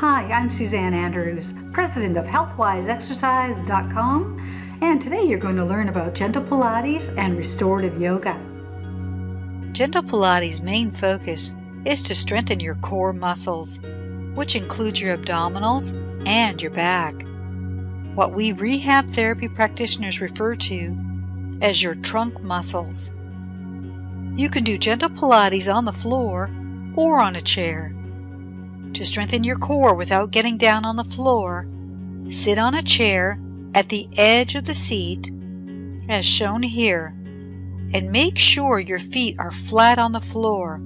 Hi, I'm Suzanne Andrews, president of HealthWiseExercise.com, and today you're going to learn about gentle Pilates and restorative yoga. Gentle Pilates' main focus is to strengthen your core muscles, which includes your abdominals and your back. What we rehab therapy practitioners refer to as your trunk muscles. You can do gentle Pilates on the floor or on a chair. To strengthen your core without getting down on the floor, sit on a chair at the edge of the seat, as shown here, and make sure your feet are flat on the floor.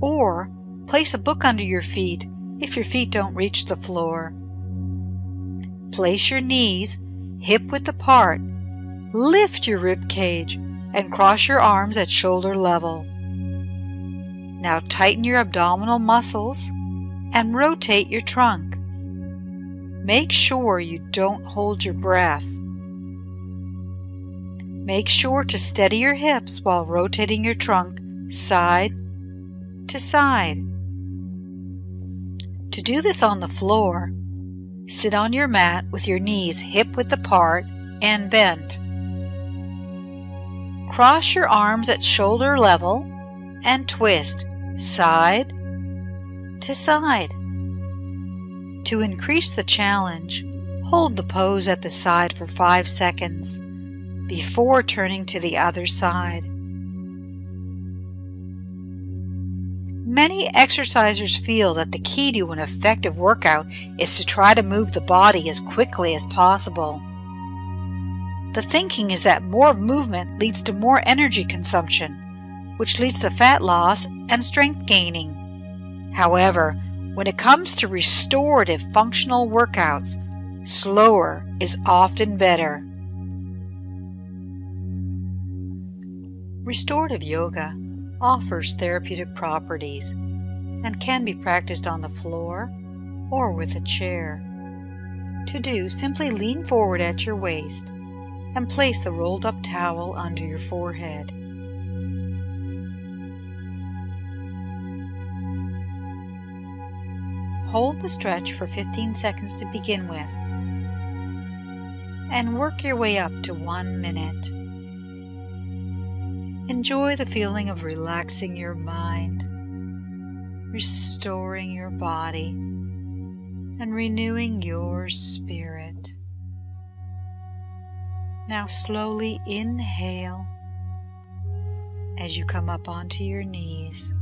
Or place a book under your feet if your feet don't reach the floor. Place your knees hip width apart, lift your rib cage, and cross your arms at shoulder level. Now tighten your abdominal muscles and rotate your trunk. Make sure you don't hold your breath. Make sure to steady your hips while rotating your trunk side to side. To do this on the floor, sit on your mat with your knees hip width apart and bent. Cross your arms at shoulder level and twist side to side. To increase the challenge, hold the pose at the side for 5 seconds before turning to the other side. Many exercisers feel that the key to an effective workout is to try to move the body as quickly as possible. The thinking is that more movement leads to more energy consumption, which leads to fat loss and strength gaining. However, when it comes to restorative functional workouts, slower is often better. Restorative yoga offers therapeutic properties and can be practiced on the floor or with a chair. To do, simply lean forward at your waist and place the rolled up towel under your forehead. Hold the stretch for 15 seconds to begin with and work your way up to one minute. Enjoy the feeling of relaxing your mind, restoring your body, and renewing your spirit. Now slowly inhale as you come up onto your knees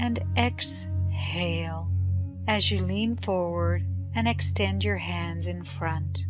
and exhale as you lean forward and extend your hands in front.